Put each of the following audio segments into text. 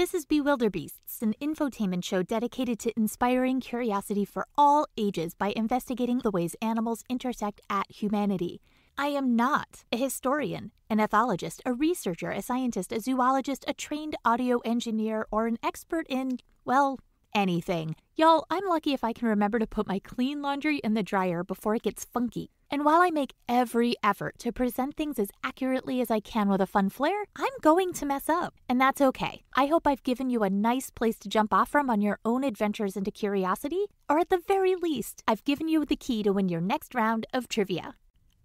This is Bewilderbeasts, an infotainment show dedicated to inspiring curiosity for all ages by investigating the ways animals intersect at humanity. I am not a historian, an ethologist, a researcher, a scientist, a zoologist, a trained audio engineer, or an expert in, well, anything. Y'all, I'm lucky if I can remember to put my clean laundry in the dryer before it gets funky. And while I make every effort to present things as accurately as I can with a fun flair, I'm going to mess up. And that's okay. I hope I've given you a nice place to jump off from on your own adventures into curiosity, or at the very least, I've given you the key to win your next round of trivia.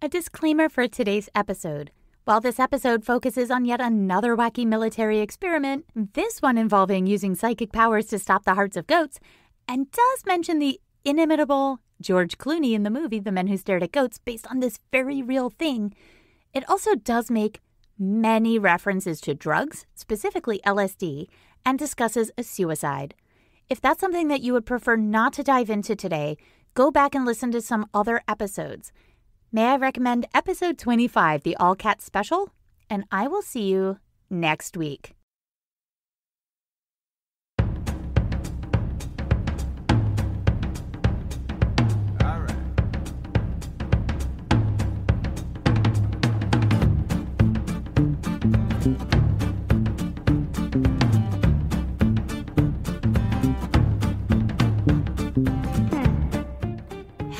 A disclaimer for today's episode. While this episode focuses on yet another wacky military experiment, this one involving using psychic powers to stop the hearts of goats, and does mention the inimitable George Clooney in the movie The Men Who Stared at Goats based on this very real thing, it also does make many references to drugs, specifically LSD, and discusses a suicide. If that's something that you would prefer not to dive into today, go back and listen to some other episodes. May I recommend episode 25, the All Cats special? And I will see you next week.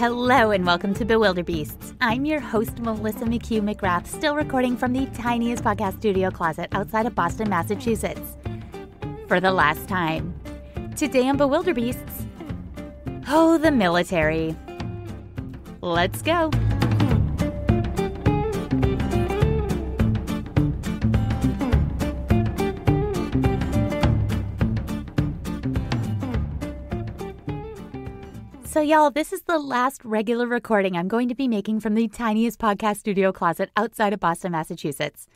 Hello and welcome to Bewilderbeasts. I'm your host, Melissa McCue McGrath, still recording from the tiniest podcast studio closet outside of Boston, Massachusetts. For the last time. Today on Bewilderbeasts, oh, the military. Let's go. So, y'all, this is the last regular recording I'm going to be making from the tiniest podcast studio closet outside of Boston, Massachusetts.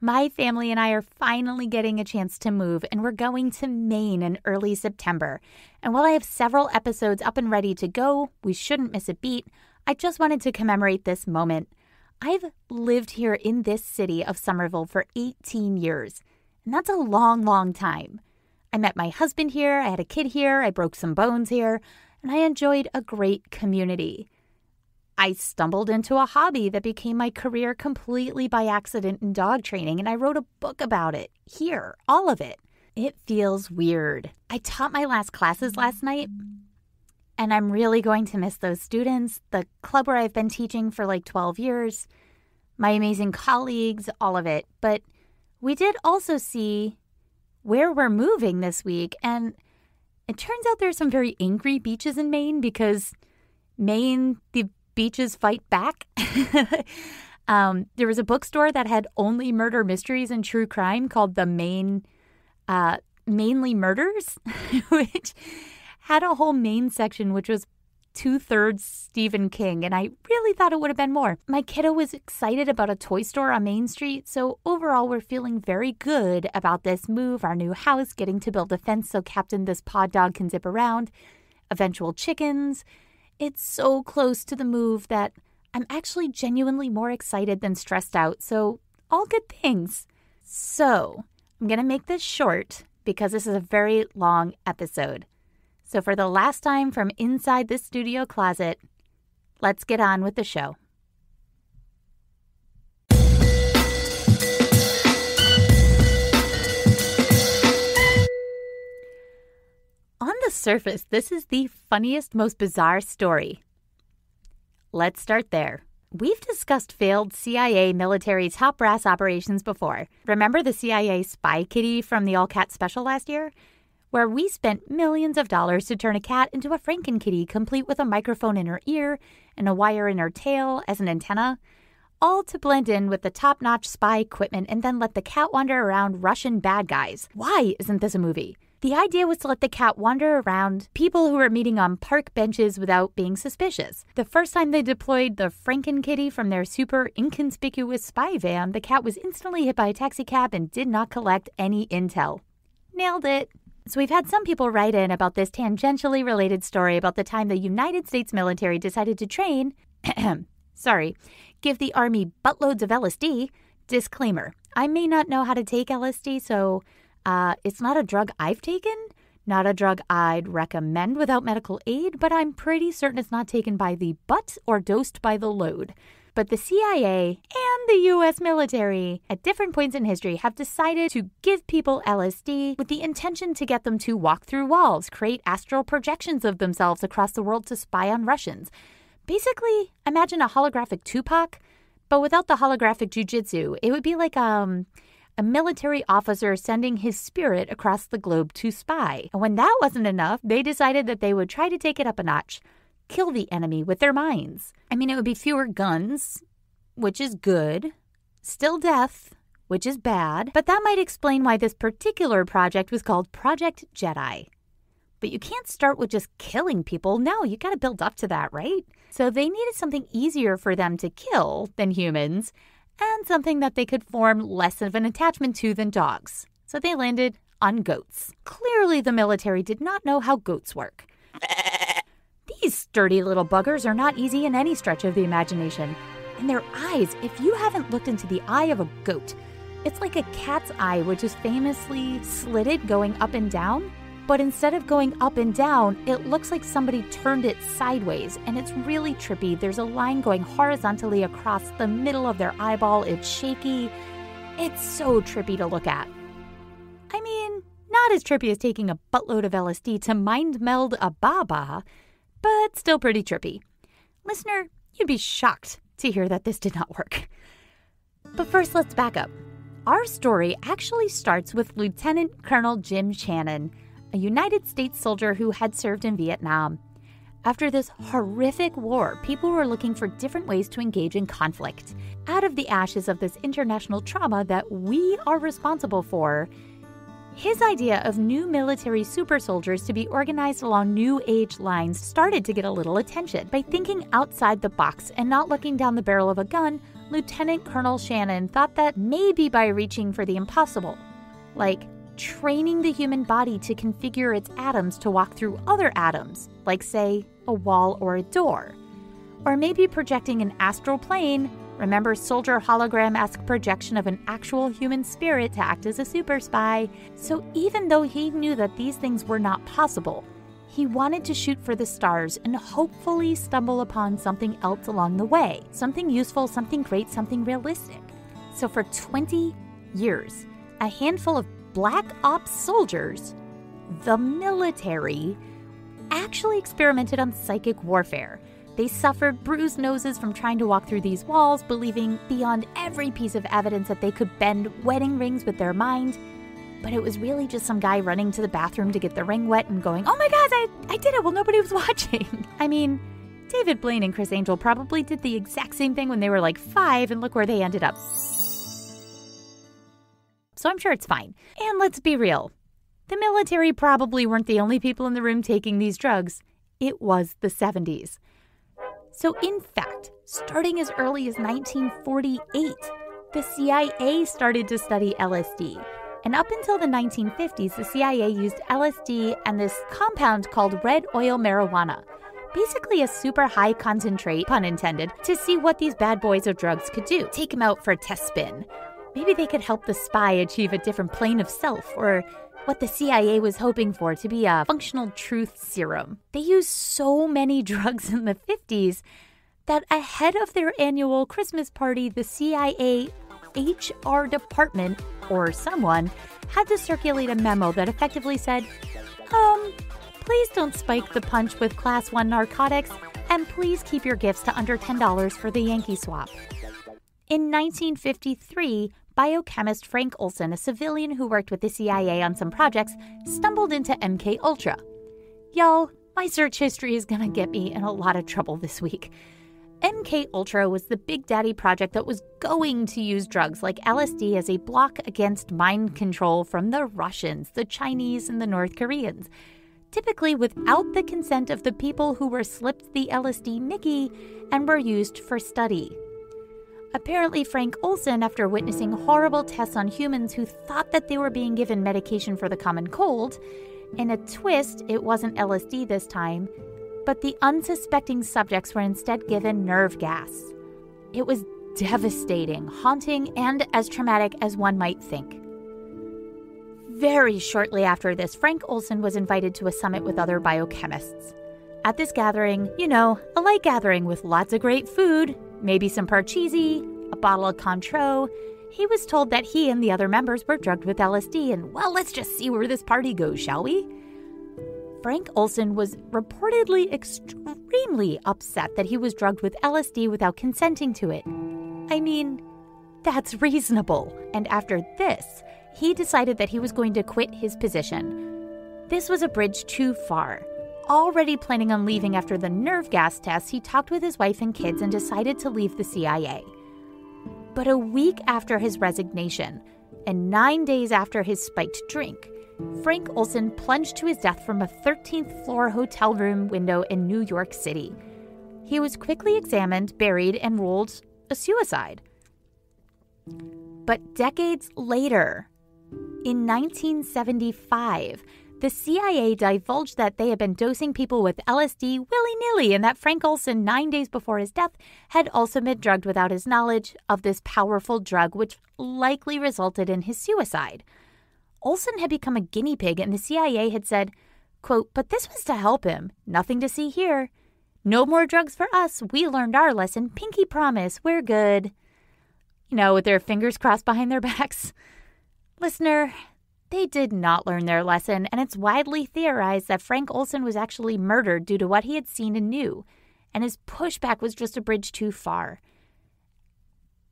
My family and I are finally getting a chance to move, and we're going to Maine in early September. And while I have several episodes up and ready to go, we shouldn't miss a beat. I just wanted to commemorate this moment. I've lived here in this city of Somerville for 18 years, and that's a long, long time. I met my husband here, I had a kid here, I broke some bones here and I enjoyed a great community. I stumbled into a hobby that became my career completely by accident in dog training, and I wrote a book about it here, all of it. It feels weird. I taught my last classes last night, and I'm really going to miss those students, the club where I've been teaching for like 12 years, my amazing colleagues, all of it. But we did also see where we're moving this week, and it turns out there are some very angry beaches in Maine because Maine, the beaches fight back. um, there was a bookstore that had only murder mysteries and true crime called the Maine, uh, Mainly Murders, which had a whole Maine section, which was two thirds Stephen King, and I really thought it would have been more. My kiddo was excited about a toy store on Main Street, so overall, we're feeling very good about this move, our new house, getting to build a fence so Captain this pod dog can zip around, eventual chickens. It's so close to the move that I'm actually genuinely more excited than stressed out, so all good things. So, I'm going to make this short because this is a very long episode. So, for the last time from inside this studio closet, let's get on with the show. On the surface, this is the funniest, most bizarre story. Let's start there. We've discussed failed CIA military top brass operations before. Remember the CIA spy kitty from the All Cat special last year? Where we spent millions of dollars to turn a cat into a Frankenkitty complete with a microphone in her ear and a wire in her tail as an antenna, all to blend in with the top notch spy equipment and then let the cat wander around Russian bad guys. Why isn't this a movie? The idea was to let the cat wander around people who were meeting on park benches without being suspicious. The first time they deployed the Frankenkitty from their super inconspicuous spy van, the cat was instantly hit by a taxicab and did not collect any intel. Nailed it. So, we've had some people write in about this tangentially related story about the time the United States military decided to train, sorry, give the Army buttloads of LSD. Disclaimer I may not know how to take LSD, so Uh, it's not a drug I've taken, not a drug I'd recommend without medical aid, but I'm pretty certain it's not taken by the butt or dosed by the load. But the CIA and the US military, at different points in history, have decided to give people LSD with the intention to get them to walk through walls, create astral projections of themselves across the world to spy on Russians. Basically, imagine a holographic Tupac, but without the holographic jujitsu. It would be like um a military officer sending his spirit across the globe to spy. And when that wasn't enough, they decided that they would try to take it up a notch kill the enemy with their minds. I mean, it would be fewer guns, which is good, still death, which is bad, but that might explain why this particular project was called Project Jedi. But you can't start with just killing people. No, you got to build up to that, right? So they needed something easier for them to kill than humans and something that they could form less of an attachment to than dogs. So they landed on goats. Clearly, the military did not know how goats work. These sturdy little buggers are not easy in any stretch of the imagination. And their eyes, if you haven't looked into the eye of a goat, it's like a cat's eye, which is famously slitted going up and down. But instead of going up and down, it looks like somebody turned it sideways, and it's really trippy. There's a line going horizontally across the middle of their eyeball. It's shaky. It's so trippy to look at. I mean, not as trippy as taking a buttload of LSD to mind meld a baba, but still pretty trippy. Listener, you'd be shocked to hear that this did not work. But first, let's back up. Our story actually starts with Lieutenant Colonel Jim Channon, a United States soldier who had served in Vietnam. After this horrific war, people were looking for different ways to engage in conflict. Out of the ashes of this international trauma that we are responsible for, his idea of new military super soldiers to be organized along new age lines started to get a little attention. By thinking outside the box and not looking down the barrel of a gun, Lieutenant Colonel Channon thought that maybe by reaching for the impossible, like training the human body to configure its atoms to walk through other atoms, like, say, a wall or a door, or maybe projecting an astral plane Remember soldier hologram esque projection of an actual human spirit to act as a super spy. So even though he knew that these things were not possible, he wanted to shoot for the stars and hopefully stumble upon something else along the way something useful, something great, something realistic. So for 20 years, a handful of black ops soldiers, the military, actually experimented on psychic warfare they suffered bruised noses from trying to walk through these walls, believing beyond every piece of evidence that they could bend wedding rings with their mind. But it was really just some guy running to the bathroom to get the ring wet and going, Oh my God, I, I did it while nobody was watching. I mean, David Blaine and Criss Angel probably did the exact same thing when they were like five, and look where they ended up. So I'm sure it's fine. And let's be real the military probably weren't the only people in the room taking these drugs. It was the 70s. So, in fact, starting as early as 1948, the CIA started to study LSD. And up until the 1950s, the CIA used LSD and this compound called red oil marijuana, basically a super high concentrate, pun intended, to see what these bad boys of drugs could do. Take them out for a test spin. Maybe they could help the spy achieve a different plane of self, or what the CIA was hoping for to be a functional truth serum. They used so many drugs in the 50s that ahead of their annual Christmas party, the CIA HR department or someone had to circulate a memo that effectively said, um, please don't spike the punch with class 1 narcotics and please keep your gifts to under $10 for the Yankee swap. In 1953, biochemist Frank Olson, a civilian who worked with the CIA on some projects, stumbled into MK Ultra. Y'all, my search history is going to get me in a lot of trouble this week. MK Ultra was the big daddy project that was going to use drugs like LSD as a block against mind control from the Russians, the Chinese, and the North Koreans. Typically without the consent of the people who were slipped the LSD Mickey and were used for study. Apparently, Frank Olson, after witnessing horrible tests on humans who thought that they were being given medication for the common cold, in a twist, it wasn't LSD this time, but the unsuspecting subjects were instead given nerve gas. It was devastating, haunting, and as traumatic as one might think. Very shortly after this, Frank Olson was invited to a summit with other biochemists. At this gathering, you know, a light gathering with lots of great food, maybe some parcheesi, a bottle of Cointreau, he was told that he and the other members were drugged with LSD, and well, let's just see where this party goes, shall we? Frank Olson was reportedly extremely upset that he was drugged with LSD without consenting to it. I mean, that's reasonable. And after this, he decided that he was going to quit his position. This was a bridge too far. Already planning on leaving after the nerve gas test, he talked with his wife and kids and decided to leave the CIA. But a week after his resignation, and nine days after his spiked drink, Frank Olson plunged to his death from a 13th floor hotel room window in New York City. He was quickly examined, buried, and ruled a suicide. But decades later, in 1975, the CIA divulged that they had been dosing people with LSD willy nilly and that Frank Olson, nine days before his death, had also been drugged without his knowledge of this powerful drug, which likely resulted in his suicide. Olson had become a guinea pig, and the CIA had said, quote, But this was to help him. Nothing to see here. No more drugs for us. We learned our lesson. Pinky promise. We're good. You know, with their fingers crossed behind their backs. Listener, they did not learn their lesson, and it's widely theorized that Frank Olson was actually murdered due to what he had seen and knew, and his pushback was just a bridge too far.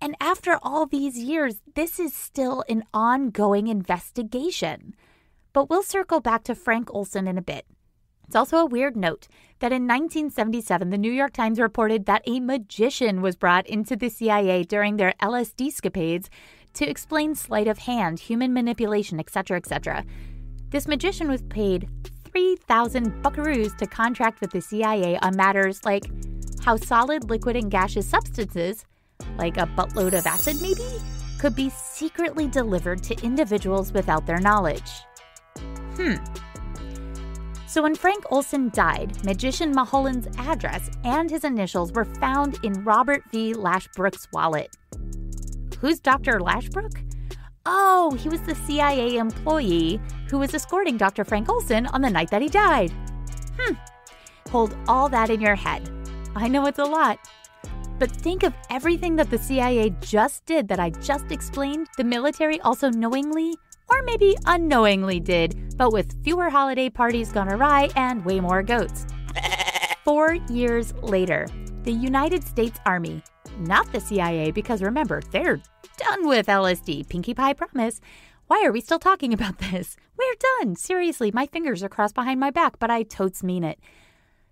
And after all these years, this is still an ongoing investigation. But we'll circle back to Frank Olson in a bit. It's also a weird note that in 1977, the New York Times reported that a magician was brought into the CIA during their LSD scapades to explain sleight of hand, human manipulation, etc., etc. This magician was paid 3,000 buckaroos to contract with the CIA on matters like how solid, liquid, and gaseous substances, like a buttload of acid maybe, could be secretly delivered to individuals without their knowledge. Hmm. So when Frank Olson died, magician Mulholland's address and his initials were found in Robert V. Lashbrook's wallet. Who's Dr. Lashbrook? Oh, he was the CIA employee who was escorting Dr. Frank Olson on the night that he died. Hmm. Hold all that in your head. I know it's a lot. But think of everything that the CIA just did that I just explained, the military also knowingly or maybe unknowingly did, but with fewer holiday parties gone awry and way more goats. Four years later, the United States Army not the CIA, because remember, they're done with LSD. Pinkie Pie promise. Why are we still talking about this? We're done. Seriously, my fingers are crossed behind my back, but I totes mean it.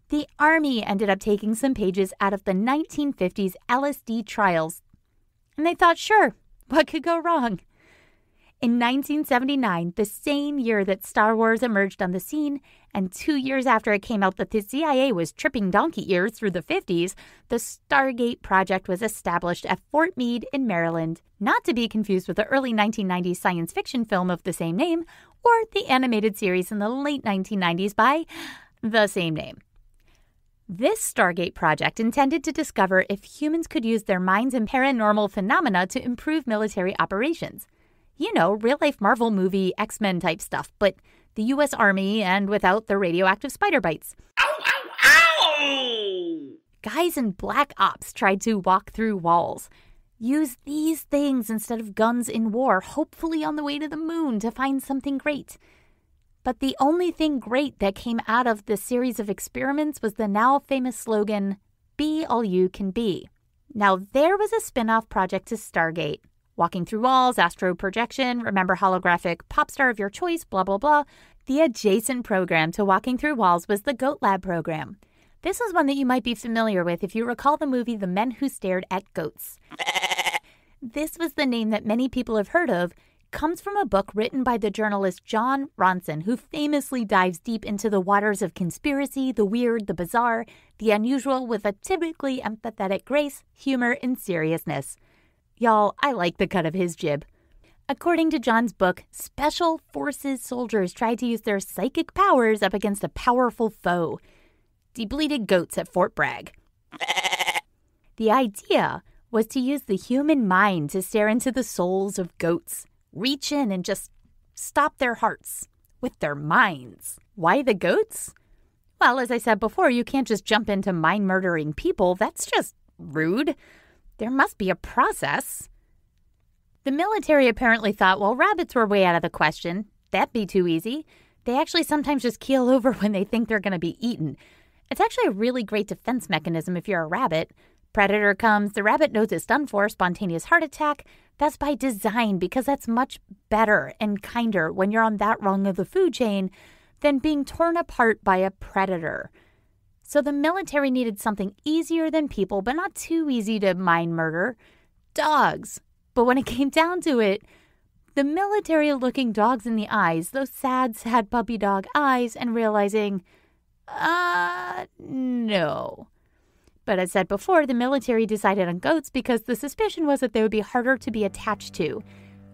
The Army ended up taking some pages out of the 1950s LSD trials. And they thought, sure, what could go wrong? In 1979, the same year that Star Wars emerged on the scene, and two years after it came out that the CIA was tripping donkey ears through the 50s, the Stargate Project was established at Fort Meade in Maryland, not to be confused with the early 1990s science fiction film of the same name, or the animated series in the late 1990s by the same name. This Stargate project intended to discover if humans could use their minds and paranormal phenomena to improve military operations you know, real life Marvel movie X Men type stuff, but the US Army and without the radioactive spider bites. Ow, ow, ow! Guys in Black Ops tried to walk through walls. Use these things instead of guns in war, hopefully on the way to the moon to find something great. But the only thing great that came out of this series of experiments was the now famous slogan, Be All You Can Be. Now, there was a spin off project to Stargate Walking Through Walls, Astro Projection, Remember Holographic, Pop Star of Your Choice, blah, blah, blah. The adjacent program to Walking Through Walls was the Goat Lab program. This is one that you might be familiar with if you recall the movie The Men Who Stared at Goats. this was the name that many people have heard of, comes from a book written by the journalist Jon Ronson, who famously dives deep into the waters of conspiracy, the weird, the bizarre, the unusual, with a typically empathetic grace, humor, and seriousness. Y'all, I like the cut of his jib. According to Jon's book, Special Forces soldiers tried to use their psychic powers up against a powerful foe debleated goats at Fort Bragg. the idea was to use the human mind to stare into the souls of goats, reach in and just stop their hearts with their minds. Why the goats? Well, as I said before, you can't just jump into mind murdering people. That's just rude. There must be a process. The military apparently thought, well, rabbits were way out of the question. That'd be too easy. They actually sometimes just keel over when they think they're going to be eaten. It's actually a really great defense mechanism if you're a rabbit. Predator comes, the rabbit knows it's done for, spontaneous heart attack. That's by design because that's much better and kinder when you're on that rung of the food chain than being torn apart by a predator. So the military needed something easier than people, but not too easy to mind murder dogs. But when it came down to it, the military looking dogs in the eyes, those sad, sad puppy dog eyes, and realizing, uh, no. But as said before, the military decided on goats because the suspicion was that they would be harder to be attached to,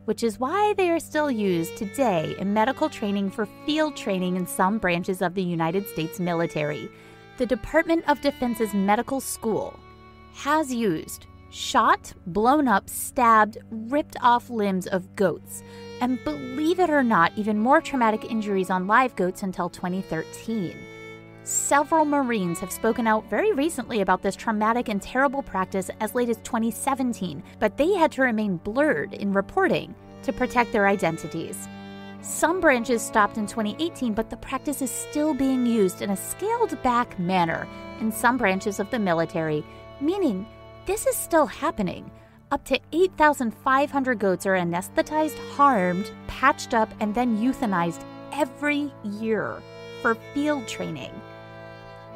which is why they are still used today in medical training for field training in some branches of the United States military. The Department of Defense's medical school has used shot, blown up, stabbed, ripped off limbs of goats, and believe it or not, even more traumatic injuries on live goats until 2013. Several Marines have spoken out very recently about this traumatic and terrible practice as late as 2017, but they had to remain blurred in reporting to protect their identities. Some branches stopped in 2018, but the practice is still being used in a scaled back manner in some branches of the military, meaning this is still happening. Up to 8,500 goats are anesthetized, harmed, patched up, and then euthanized every year for field training.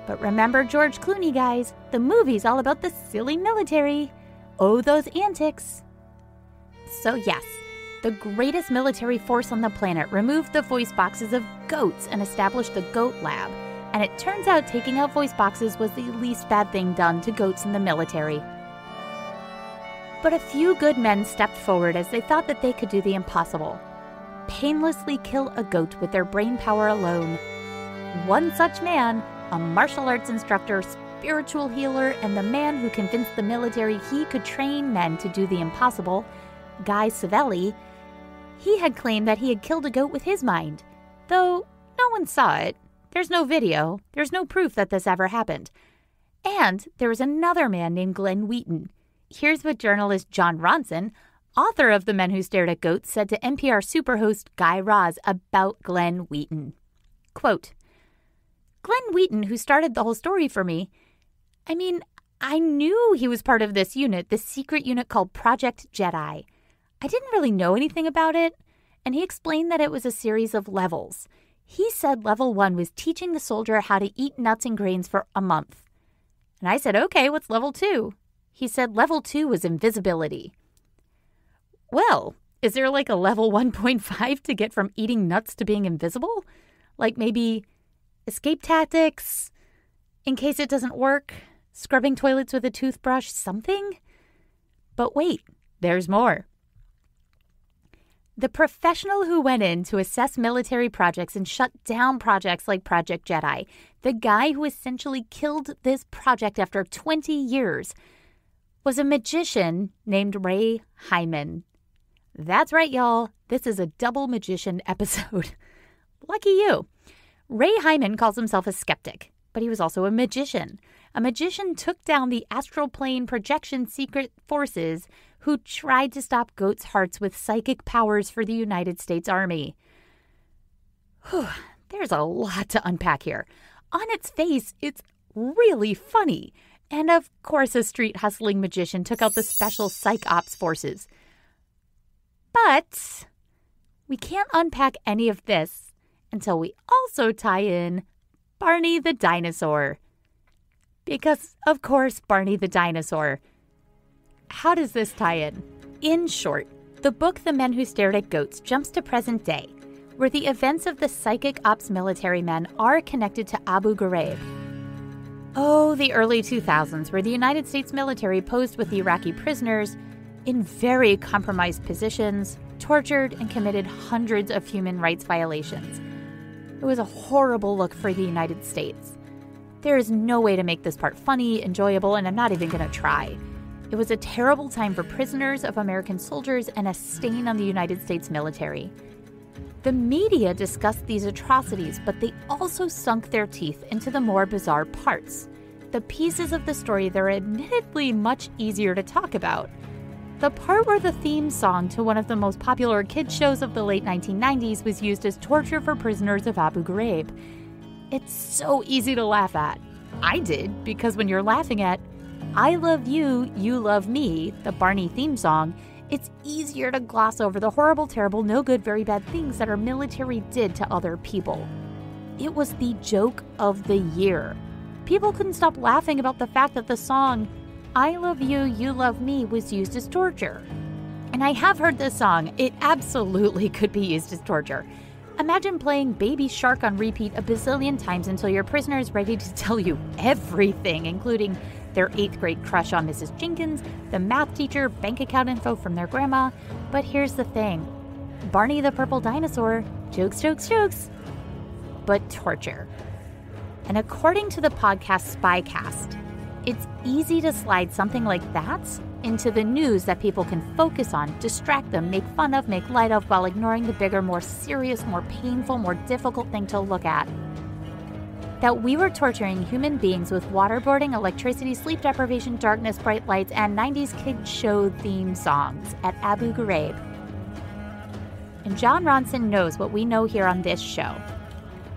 But remember George Clooney, guys. The movie's all about the silly military. Oh, those antics. So, yes, the greatest military force on the planet removed the voice boxes of goats and established the Goat Lab. And it turns out taking out voice boxes was the least bad thing done to goats in the military. But a few good men stepped forward as they thought that they could do the impossible painlessly kill a goat with their brain power alone. One such man a martial arts instructor, spiritual healer, and the man who convinced the military he could train men to do the impossible, Guy Savelli, he had claimed that he had killed a goat with his mind. Though no one saw it. There's no video. There's no proof that this ever happened. And there was another man named Glenn Wheaton. Here's what journalist Jon Ronson, author of The Men Who Stared at Goats, said to NPR superhost Guy Raz about Glenn Wheaton. Quote, Glenn Wheaton, who started the whole story for me, I mean, I knew he was part of this unit, this secret unit called Project Jedi. I didn't really know anything about it, and he explained that it was a series of levels. He said level one was teaching the soldier how to eat nuts and grains for a month. And I said, okay, what's level two? He said level two was invisibility. Well, is there like a level 1.5 to get from eating nuts to being invisible? Like maybe escape tactics in case it doesn't work, scrubbing toilets with a toothbrush, something. But wait, there's more. The professional who went in to assess military projects and shut down projects like Project Jedi, the guy who essentially killed this project after 20 years, was a magician named Ray Hyman. That's right, y'all. This is a double magician episode. Lucky you. Ray Hyman calls himself a skeptic, but he was also a magician. A magician took down the astral plane projection secret forces who tried to stop goats' hearts with psychic powers for the United States Army. Whew, there's a lot to unpack here. On its face, it's really funny. And of course, a street hustling magician took out the special psych ops forces. But we can't unpack any of this until we also tie in Barney the dinosaur. Because, of course, Barney the dinosaur. How does this tie in? In short, the book The Men Who Stared at Goats jumps to present day, where the events of the psychic ops military men are connected to Abu Ghraib. Oh, the early 2000s, where the United States military posed with the Iraqi prisoners in very compromised positions, tortured, and committed hundreds of human rights violations. It was a horrible look for the United States. There is no way to make this part funny, enjoyable, and I'm not even going to try. It was a terrible time for prisoners of American soldiers and a stain on the United States military. The media discussed these atrocities, but they also sunk their teeth into the more bizarre parts. The pieces of the story that are admittedly much easier to talk about. The part where the theme song to one of the most popular kids shows of the late 1990s was used as torture for prisoners of Abu Ghraib. It's so easy to laugh at. I did, because when you're laughing at I Love You, You Love Me, the Barney theme song, it's easier to gloss over the horrible, terrible, no good, very bad things that our military did to other people. It was the joke of the year. People couldn't stop laughing about the fact that the song I Love You, You Love Me was used as torture. And I have heard this song, it absolutely could be used as torture. Imagine playing Baby Shark on repeat a bazillion times until your prisoner is ready to tell you everything, including their eighth grade crush on Mrs. Jenkins, the math teacher, bank account info from their grandma. But here's the thing Barney the Purple Dinosaur, jokes, jokes, jokes, but torture. And according to the podcast Spycast, it's easy to slide something like that into the news that people can focus on, distract them, make fun of, make light of, while ignoring the bigger, more serious, more painful, more difficult thing to look at. That we were torturing human beings with waterboarding, electricity, sleep deprivation, darkness, bright lights, and 90s kid show theme songs at Abu Ghraib. And Jon Ronson knows what we know here on this show.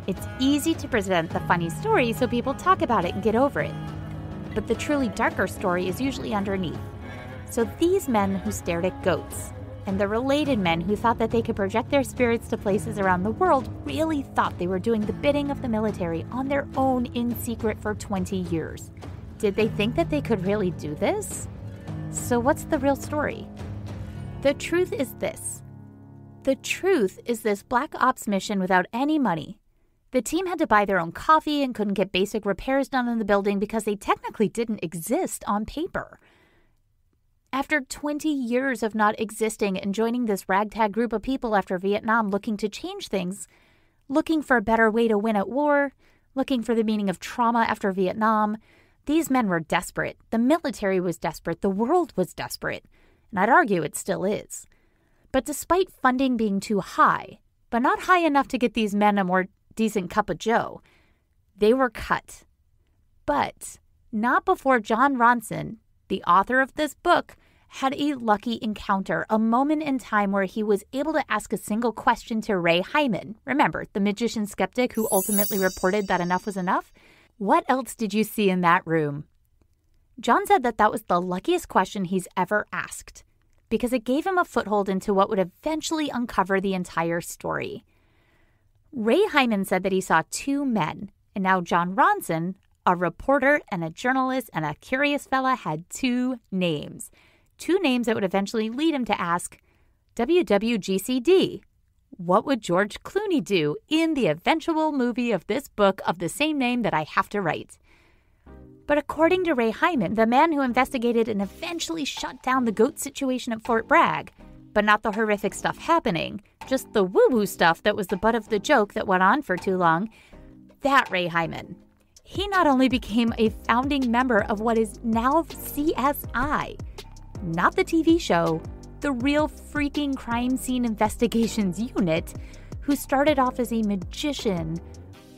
It's easy to present the funny story so people talk about it and get over it but the truly darker story is usually underneath. So these men who stared at goats, and the related men who thought that they could project their spirits to places around the world, really thought they were doing the bidding of the military on their own in secret for 20 years. Did they think that they could really do this? So, what's the real story? The truth is this the truth is this Black Ops mission without any money, the team had to buy their own coffee and couldn't get basic repairs done in the building because they technically didn't exist on paper. After 20 years of not existing and joining this ragtag group of people after Vietnam looking to change things, looking for a better way to win at war, looking for the meaning of trauma after Vietnam, these men were desperate. The military was desperate. The world was desperate. And I'd argue it still is. But despite funding being too high, but not high enough to get these men a more decent cup of joe. They were cut. But not before Jon Ronson, the author of this book, had a lucky encounter, a moment in time where he was able to ask a single question to Ray Hyman. Remember, the magician skeptic who ultimately reported that enough was enough? What else did you see in that room? Jon said that that was the luckiest question he's ever asked because it gave him a foothold into what would eventually uncover the entire story. Ray Hyman said that he saw two men, and now Jon Ronson, a reporter and a journalist and a curious fella, had two names. Two names that would eventually lead him to ask WWGCD. What would George Clooney do in the eventual movie of this book of the same name that I have to write? But according to Ray Hyman, the man who investigated and eventually shut down the goat situation at Fort Bragg, but not the horrific stuff happening, just the woo woo stuff that was the butt of the joke that went on for too long. That Ray Hyman. He not only became a founding member of what is now CSI, not the TV show, the real freaking crime scene investigations unit, who started off as a magician,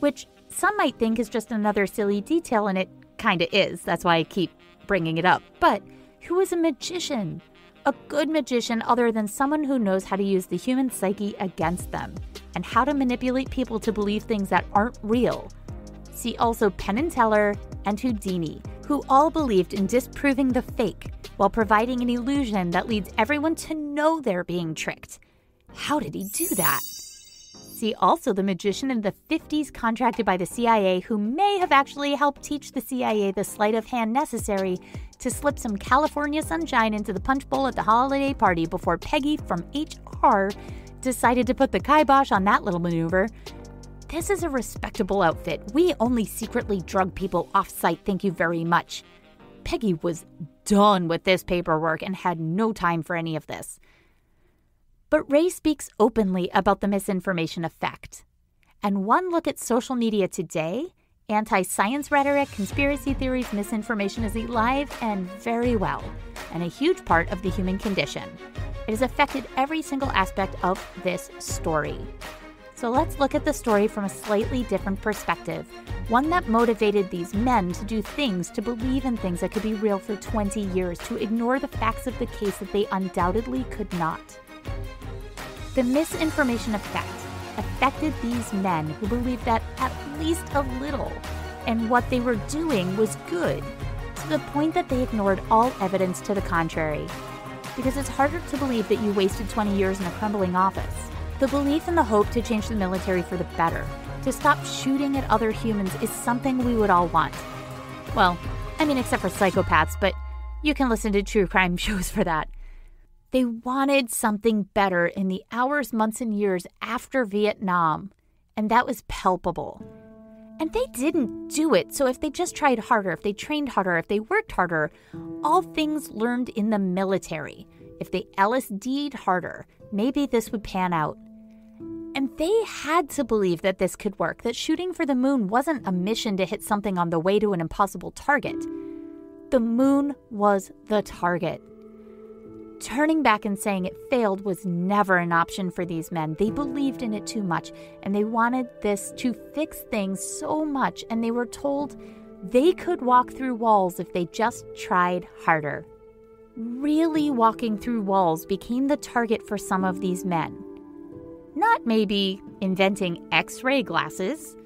which some might think is just another silly detail, and it kinda is. That's why I keep bringing it up. But who is a magician? a good magician other than someone who knows how to use the human psyche against them and how to manipulate people to believe things that aren't real. See also Penn and Teller and Houdini, who all believed in disproving the fake while providing an illusion that leads everyone to know they're being tricked. How did he do that? See also the magician in the 50s contracted by the CIA who may have actually helped teach the CIA the sleight of hand necessary to slip some California sunshine into the punch bowl at the holiday party before Peggy from HR decided to put the kibosh on that little maneuver. This is a respectable outfit. We only secretly drug people off site, thank you very much. Peggy was done with this paperwork and had no time for any of this. But Ray speaks openly about the misinformation effect. And one look at social media today Anti science rhetoric, conspiracy theories, misinformation is alive and very well, and a huge part of the human condition. It has affected every single aspect of this story. So let's look at the story from a slightly different perspective, one that motivated these men to do things, to believe in things that could be real for 20 years, to ignore the facts of the case that they undoubtedly could not. The misinformation effect affected these men who believed that at least a little and what they were doing was good, to the point that they ignored all evidence to the contrary. Because it's harder to believe that you wasted 20 years in a crumbling office. The belief and the hope to change the military for the better, to stop shooting at other humans, is something we would all want. Well, I mean, except for psychopaths, but you can listen to true crime shows for that. They wanted something better in the hours, months, and years after Vietnam, and that was palpable. And they didn't do it, so if they just tried harder, if they trained harder, if they worked harder, all things learned in the military, if they LSD'd harder, maybe this would pan out. And they had to believe that this could work, that shooting for the moon wasn't a mission to hit something on the way to an impossible target. The moon was the target. Turning back and saying it failed was never an option for these men. They believed in it too much, and they wanted this to fix things so much, and they were told they could walk through walls if they just tried harder. Really walking through walls became the target for some of these men. Maybe inventing x ray glasses.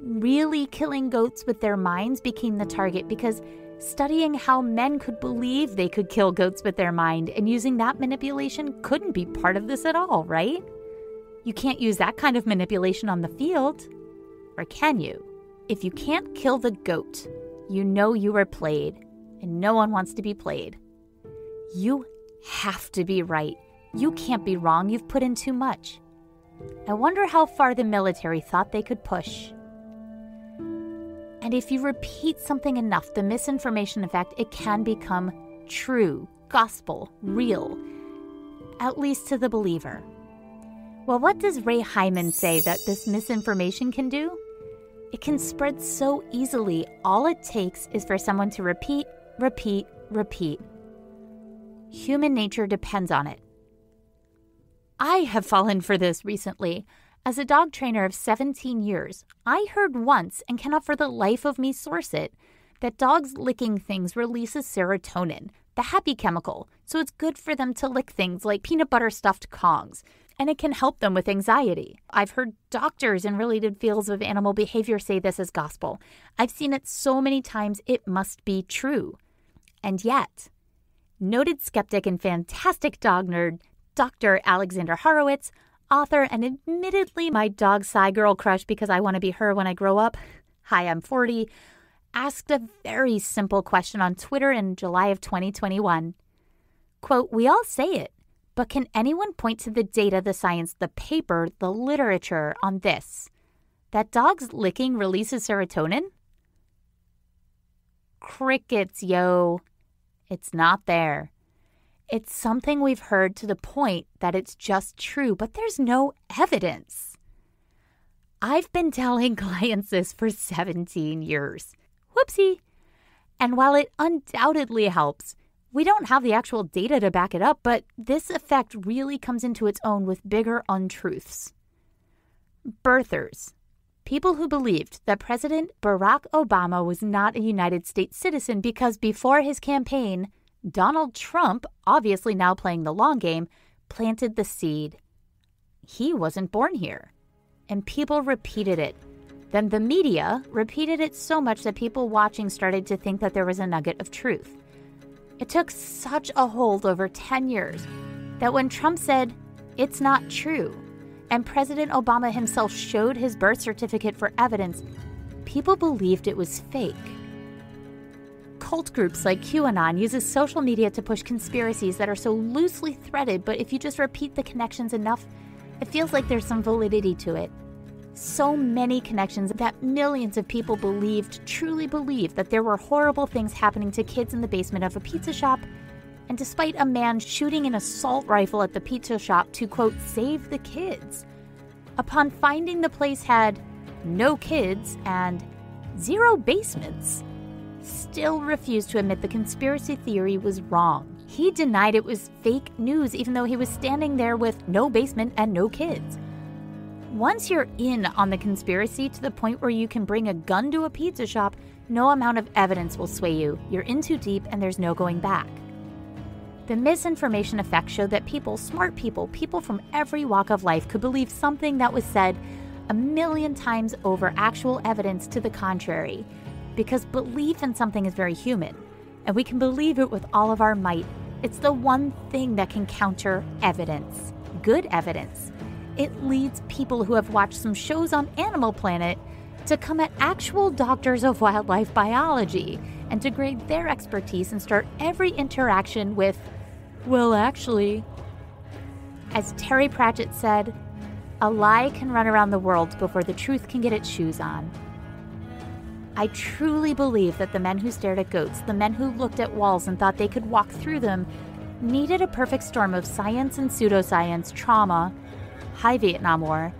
Really killing goats with their minds became the target because studying how men could believe they could kill goats with their mind and using that manipulation couldn't be part of this at all, right? You can't use that kind of manipulation on the field. Or can you? If you can't kill the goat, you know you were played, and no one wants to be played. You have to be right. You can't be wrong. You've put in too much. I wonder how far the military thought they could push. And if you repeat something enough, the misinformation effect, it can become true, gospel, real, at least to the believer. Well, what does Ray Hyman say that this misinformation can do? It can spread so easily. All it takes is for someone to repeat, repeat, repeat. Human nature depends on it. I have fallen for this recently. As a dog trainer of 17 years, I heard once, and cannot for the life of me source it, that dogs licking things releases serotonin, the happy chemical, so it's good for them to lick things like peanut butter stuffed Kongs, and it can help them with anxiety. I've heard doctors in related fields of animal behavior say this as gospel. I've seen it so many times it must be true. And yet, noted skeptic and fantastic dog nerd Dr. Alexandra Horowitz author, and admittedly my dog Psy girl crush because I want to be her when I grow up. Hi, I'm 40. Asked a very simple question on Twitter in July of 2021. Quote, We all say it, but can anyone point to the data, the science, the paper, the literature on this? That dogs licking releases serotonin? Crickets, yo. It's not there. It's something we've heard to the point that it's just true, but there's no evidence. I've been telling clients this for 17 years. Whoopsie. And while it undoubtedly helps, we don't have the actual data to back it up, but this effect really comes into its own with bigger untruths. Birthers. People who believed that President Barack Obama was not a United States citizen because before his campaign, Donald Trump, obviously now playing the long game, planted the seed. He wasn't born here. And people repeated it. Then the media repeated it so much that people watching started to think that there was a nugget of truth. It took such a hold over 10 years that when Trump said, it's not true, and President Obama himself showed his birth certificate for evidence, people believed it was fake cult groups like QAnon uses social media to push conspiracies that are so loosely threaded, but if you just repeat the connections enough, it feels like there's some validity to it. So many connections that millions of people believed, truly believed, that there were horrible things happening to kids in the basement of a pizza shop. And despite a man shooting an assault rifle at the pizza shop to, quote, save the kids, upon finding the place had no kids and zero basements, still refused to admit the conspiracy theory was wrong. He denied it was fake news, even though he was standing there with no basement and no kids. Once you're in on the conspiracy to the point where you can bring a gun to a pizza shop, no amount of evidence will sway you. You're in too deep and there's no going back. The misinformation effect showed that people, smart people, people from every walk of life, could believe something that was said a million times over actual evidence to the contrary. Because belief in something is very human, and we can believe it with all of our might. It's the one thing that can counter evidence, good evidence. It leads people who have watched some shows on Animal Planet to come at actual doctors of wildlife biology and to grade their expertise and start every interaction with, well, actually. As Terry Pratchett said, a lie can run around the world before the truth can get its shoes on. I truly believe that the men who stared at goats, the men who looked at walls and thought they could walk through them, needed a perfect storm of science and pseudoscience, trauma, high Vietnam War,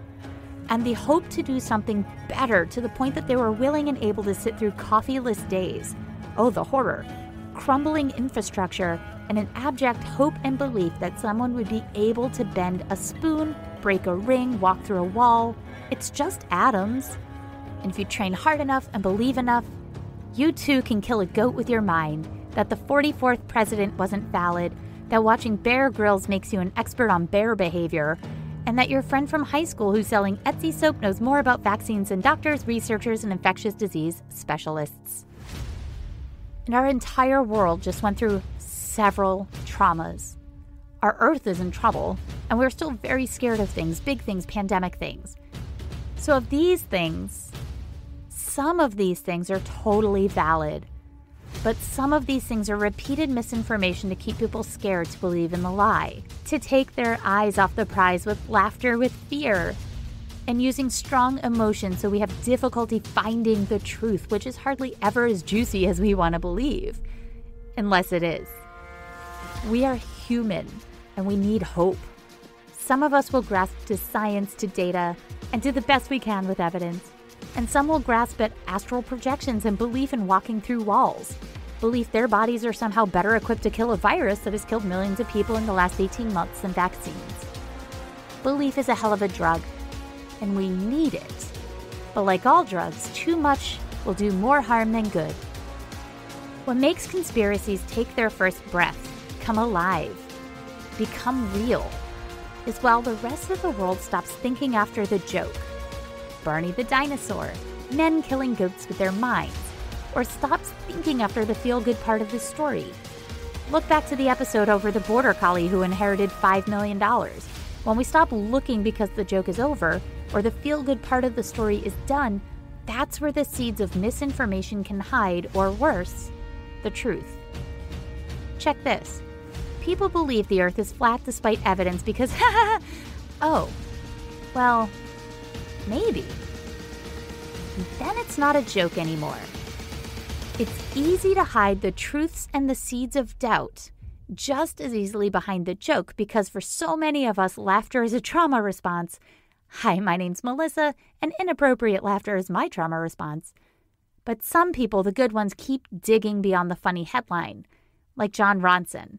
and the hope to do something better to the point that they were willing and able to sit through coffeeless days. Oh, the horror! Crumbling infrastructure and an abject hope and belief that someone would be able to bend a spoon, break a ring, walk through a wall. It's just atoms. And if you train hard enough and believe enough, you too can kill a goat with your mind, that the 44th president wasn't valid, that watching Bear Grylls makes you an expert on bear behavior, and that your friend from high school who's selling Etsy soap knows more about vaccines than doctors, researchers, and infectious disease specialists. And our entire world just went through several traumas. Our Earth is in trouble, and we're still very scared of things, big things, pandemic things. So, of these things, some of these things are totally valid, but some of these things are repeated misinformation to keep people scared to believe in the lie, to take their eyes off the prize with laughter, with fear, and using strong emotion so we have difficulty finding the truth, which is hardly ever as juicy as we want to believe, unless it is. We are human and we need hope. Some of us will grasp to science, to data, and do the best we can with evidence. And some will grasp at astral projections and belief in walking through walls, belief their bodies are somehow better equipped to kill a virus that has killed millions of people in the last 18 months than vaccines. Belief is a hell of a drug, and we need it. But like all drugs, too much will do more harm than good. What makes conspiracies take their first breath, come alive, become real, is while the rest of the world stops thinking after the joke Barney the dinosaur, men killing goats with their minds, or stops thinking after the feel good part of the story. Look back to the episode over the border collie who inherited $5 million. When we stop looking because the joke is over, or the feel good part of the story is done, that's where the seeds of misinformation can hide, or worse, the truth. Check this. People believe the earth is flat despite evidence because, oh, well, Maybe. then it's not a joke anymore. It's easy to hide the truths and the seeds of doubt just as easily behind the joke because for so many of us, laughter is a trauma response. Hi, my name's Melissa, and inappropriate laughter is my trauma response. But some people, the good ones, keep digging beyond the funny headline, like Jon Ronson.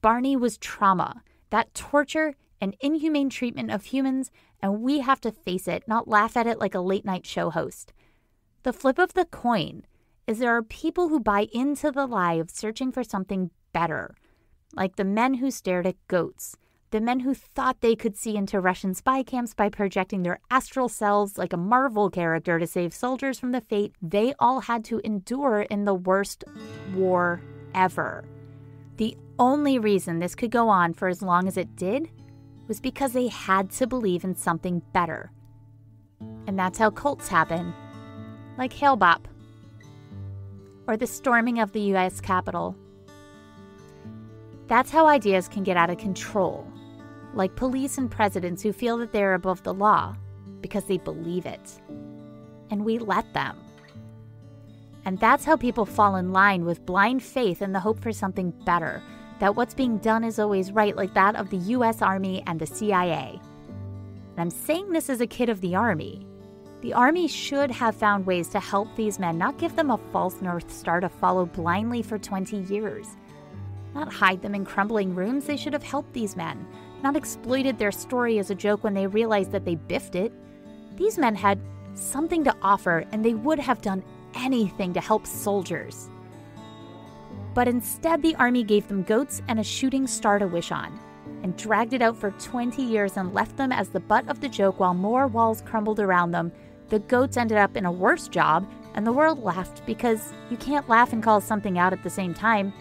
Barney was trauma, that torture and inhumane treatment of humans and we have to face it, not laugh at it like a late night show host. The flip of the coin is there are people who buy into the lie of searching for something better, like the men who stared at goats, the men who thought they could see into Russian spy camps by projecting their astral selves like a Marvel character to save soldiers from the fate they all had to endure in the worst war ever. The only reason this could go on for as long as it did was because they had to believe in something better. And that's how cults happen, like Hale-Bopp or the storming of the US Capitol. That's how ideas can get out of control, like police and presidents who feel that they're above the law because they believe it. And we let them. And that's how people fall in line with blind faith and the hope for something better that what's being done is always right, like that of the US Army and the CIA. And I'm saying this as a kid of the Army. The Army should have found ways to help these men, not give them a false North Star to follow blindly for 20 years. Not hide them in crumbling rooms, they should have helped these men, not exploited their story as a joke when they realized that they biffed it. These men had something to offer, and they would have done anything to help soldiers. But instead, the army gave them goats and a shooting star to wish on, and dragged it out for 20 years and left them as the butt of the joke while more walls crumbled around them. The goats ended up in a worse job, and the world laughed because you can't laugh and call something out at the same time.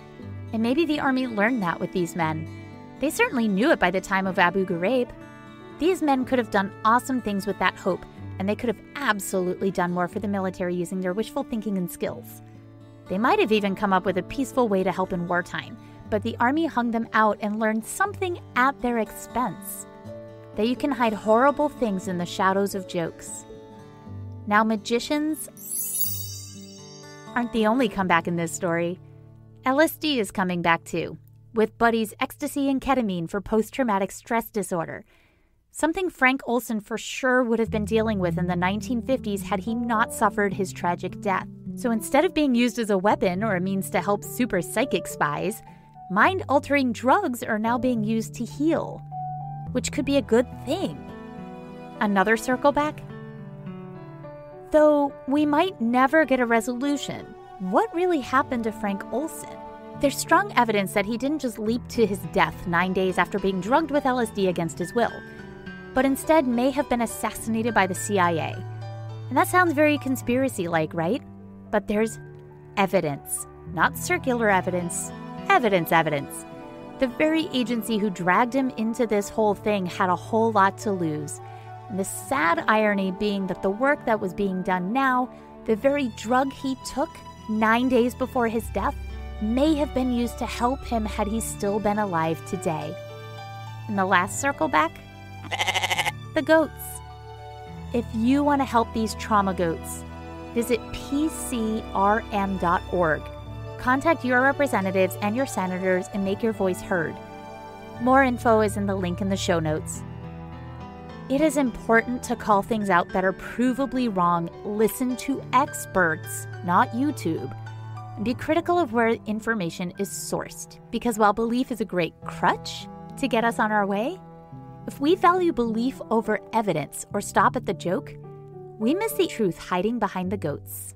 And maybe the army learned that with these men. They certainly knew it by the time of Abu Ghraib. These men could have done awesome things with that hope, and they could have absolutely done more for the military using their wishful thinking and skills. They might have even come up with a peaceful way to help in wartime, but the army hung them out and learned something at their expense that you can hide horrible things in the shadows of jokes. Now, magicians aren't the only comeback in this story. LSD is coming back too, with buddies ecstasy and ketamine for post traumatic stress disorder. Something Frank Olson for sure would have been dealing with in the 1950s had he not suffered his tragic death. So instead of being used as a weapon or a means to help super psychic spies, mind altering drugs are now being used to heal, which could be a good thing. Another circle back? Though we might never get a resolution, what really happened to Frank Olson? There's strong evidence that he didn't just leap to his death nine days after being drugged with LSD against his will, but instead may have been assassinated by the CIA. And that sounds very conspiracy like, right? But there's evidence, not circular evidence, evidence, evidence. The very agency who dragged him into this whole thing had a whole lot to lose. And the sad irony being that the work that was being done now, the very drug he took nine days before his death, may have been used to help him had he still been alive today. And the last circle back? the goats. If you want to help these trauma goats, visit pcrm.org. Contact your representatives and your senators and make your voice heard. More info is in the link in the show notes. It is important to call things out that are provably wrong. Listen to experts, not YouTube. And be critical of where information is sourced. Because while belief is a great crutch to get us on our way, if we value belief over evidence or stop at the joke, we miss the truth hiding behind the goats.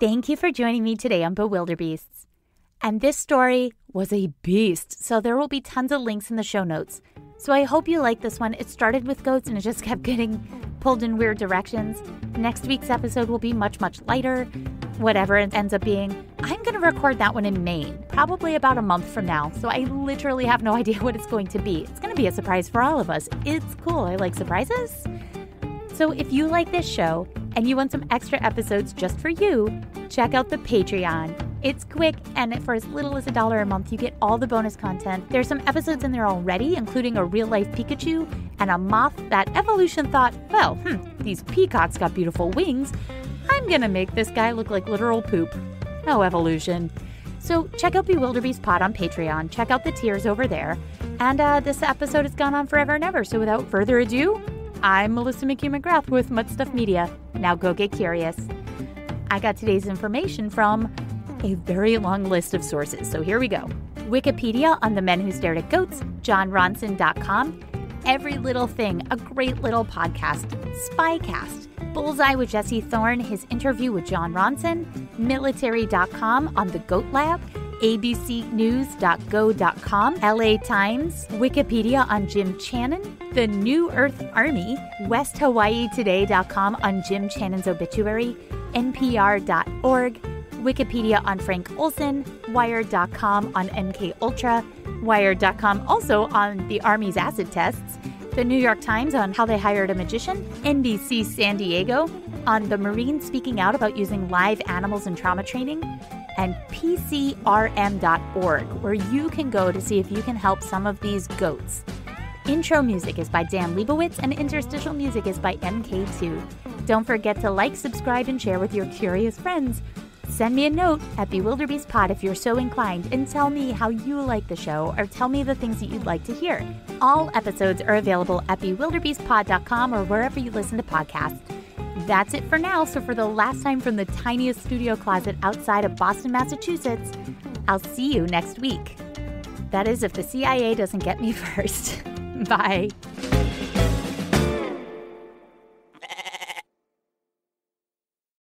Thank you for joining me today on Bewilderbeasts. And this story was a beast, so there will be tons of links in the show notes. So I hope you like this one. It started with goats and it just kept getting pulled in weird directions. Next week's episode will be much, much lighter, whatever it ends up being. I'm going to record that one in Maine, probably about a month from now. So I literally have no idea what it's going to be. It's going to be a surprise for all of us. It's cool. I like surprises. So if you like this show and you want some extra episodes just for you, check out the Patreon. It's quick, and for as little as a dollar a month, you get all the bonus content. There's some episodes in there already, including a real life Pikachu and a moth that evolution thought, well, hmm, these peacocks got beautiful wings. I'm gonna make this guy look like literal poop. No evolution. So check out Bewilderbeast Pod on Patreon. Check out the tiers over there. And uh, this episode has gone on forever and ever. So without further ado, I'm Melissa McCue McGrath with Mutt Stuff Media. Now go get curious. I got today's information from a very long list of sources, so here we go. Wikipedia on the men who stared at goats, jonronson.com, Every Little Thing, a great little podcast, Spycast, Bullseye with Jesse Thorn, his interview with Jon Ronson, military.com on the Goat Lab, abcnews.go.com, LA Times, Wikipedia on Jim Channon, the New Earth Army, WestHawaiiToday.com on Jim Channon's obituary, NPR.org, Wikipedia on Frank Olson, Wired.com on MK Ultra, Wired.com also on the Army's acid tests, the New York Times on how they hired a magician, NBC San Diego on the Marines speaking out about using live animals in trauma training, and PCRM.org, where you can go to see if you can help some of these goats. Intro music is by Dan Leibowitz, and interstitial music is by MK2. Don't forget to like, subscribe, and share with your curious friends. Send me a note at BewilderbeastPod if you're so inclined and tell me how you like the show or tell me the things that you'd like to hear. All episodes are available at bewilderbeastpod.com or wherever you listen to podcasts. That's it for now. So, for the last time from the tiniest studio closet outside of Boston, Massachusetts, I'll see you next week. That is, if the CIA doesn't get me first. Bye.